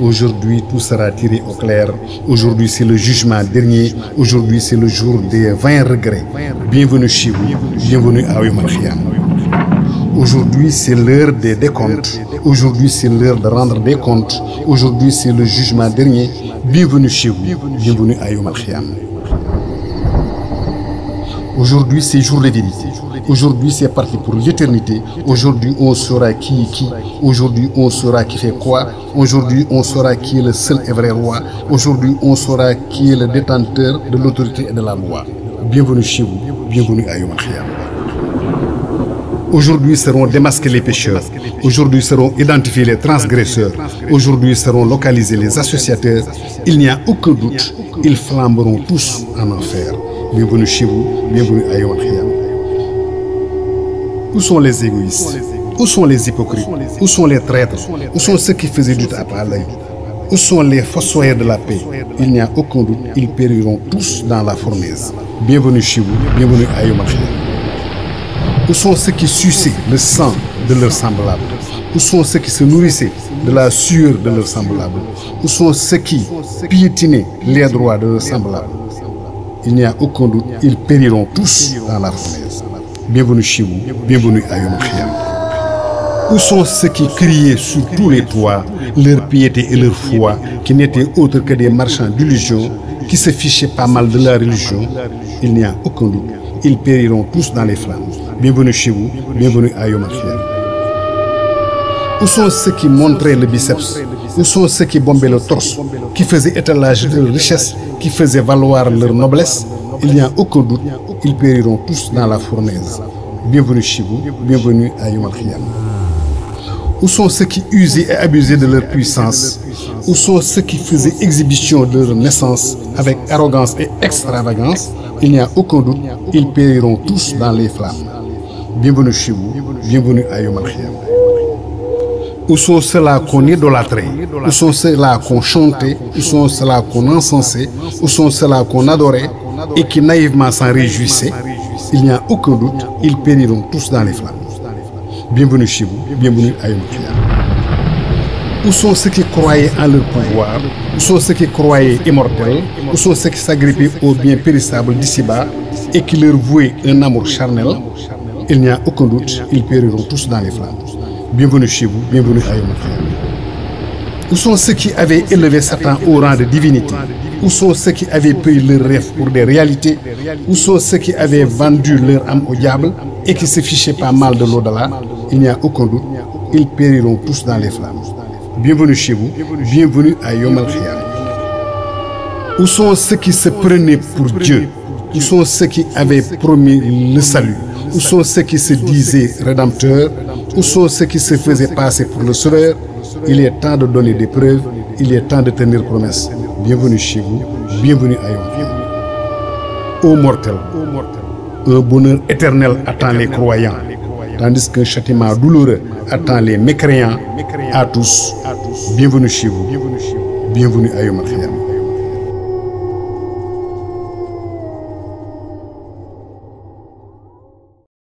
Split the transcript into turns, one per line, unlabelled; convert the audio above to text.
Aujourd'hui, tout sera tiré au clair. Aujourd'hui, c'est le jugement dernier. Aujourd'hui, c'est le jour des 20 regrets. Bienvenue chez vous. Bienvenue à Yom Al-Khiyam. Aujourd'hui, c'est l'heure des décomptes. Aujourd'hui, c'est l'heure de rendre des comptes. Aujourd'hui, c'est le jugement dernier. Bienvenue chez vous. Bienvenue à Yom Al-Khiyam. Aujourd'hui, c'est jour de vérité. Aujourd'hui, c'est parti pour l'éternité. Aujourd'hui, on saura qui est qui. Aujourd'hui, on saura qui fait quoi. Aujourd'hui, on saura qui est le seul et vrai roi. Aujourd'hui, on saura qui est le détenteur de l'autorité et de la loi. Bienvenue chez vous. Bienvenue à Yom. Aujourd'hui seront démasqués les pécheurs. Aujourd'hui seront identifiés les transgresseurs. Aujourd'hui seront localisés les associateurs. Il n'y a aucun doute. Ils flamberont tous en enfer. Bienvenue chez vous. Bienvenue à Yom. Où sont les égoïstes? Où sont les hypocrites? Où sont les traîtres? Où sont ceux qui faisaient du à l'œil Où sont les fossoyeurs de la paix? Il n'y a aucun doute, ils périront tous dans la fournaise. Bienvenue chez vous, bienvenue à Yom Où sont ceux qui suçaient le sang de leurs semblables? Où sont ceux qui se nourrissaient de la sueur de leurs semblables? Où sont ceux qui piétinaient les droits de leurs semblables? Il n'y a aucun doute, ils périront tous dans la fournaise. Bienvenue chez vous, bienvenue à Yom. Où sont ceux qui criaient sur tous les toits leur piété et leur foi, qui n'étaient autres que des marchands d'illusions, qui se fichaient pas mal de la religion? Il n'y a aucun doute, ils périront tous dans les flammes. Bienvenue chez vous, bienvenue à Yom. Où sont ceux qui montraient le biceps? Où sont ceux qui bombaient le torse, qui faisaient étalage de leur richesse, qui faisaient valoir leur noblesse? Il n'y a aucun doute, ils périront tous dans la fournaise. Bienvenue chez vous, bienvenue à Yom. Où sont ceux qui usaient et abusaient de leur puissance? Où sont ceux qui faisaient exhibition de leur naissance avec arrogance et extravagance? Il n'y a aucun doute, ils périront tous dans les flammes. Bienvenue chez vous, bienvenue à Yom. Où sont ceux-là qu'on idolâtrait? Où sont ceux-là qu'on chantait? Où sont ceux-là qu'on encensait? Où sont ceux-là qu'on adorait? Et qui naïvement s'en réjouissaient Il n'y a aucun doute, ils périront tous dans les flammes. Bienvenue chez vous, bienvenue à Yom Khiyam. Où sont ceux qui croyaient en leur pouvoir Où sont ceux qui croyaient immortels Où sont ceux qui s'agrippaient aux biens périssables d'ici-bas et qui leur vouaient un amour charnel? Il n'y a aucun doute, ils périront tous dans les flammes. Bienvenue chez vous, bienvenue à Yom Khiyam. Où sont ceux qui avaient élevé Satan au rang de divinité? Où sont ceux qui avaient pris leurs rêves pour des réalités? Où sont ceux qui avaient vendu leur âme au diable et qui se fichaient pas mal de l'au-delà? Il n'y a aucun doute, ils périront tous dans les flammes. Bienvenue chez vous, bienvenue à Yom Khiyam. Où sont ceux qui se prenaient pour Dieu? Où sont ceux qui avaient promis le salut? Où sont ceux qui se disaient rédempteurs? Où sont ceux qui se faisaient passer pour le sauveur? Il est temps de donner des preuves, il est temps de tenir promesse. Bienvenue chez vous, bienvenue à. Ô mortel, un bonheur éternel attend les croyants, tandis qu'un châtiment douloureux attend les mécréants. À tous, bienvenue chez vous, bienvenue à Yom.